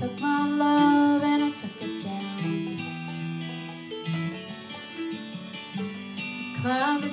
took my love and I took it down. Climbed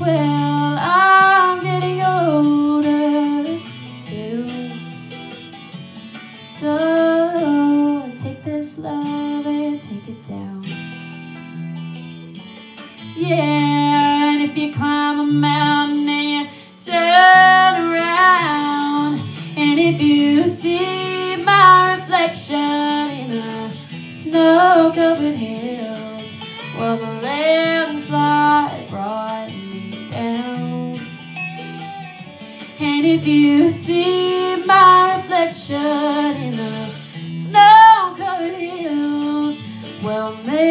well, I'm getting older too. So take this love and take it down. Yeah, and if you climb a mountain And if you see my reflection in the snow-covered hills, well, maybe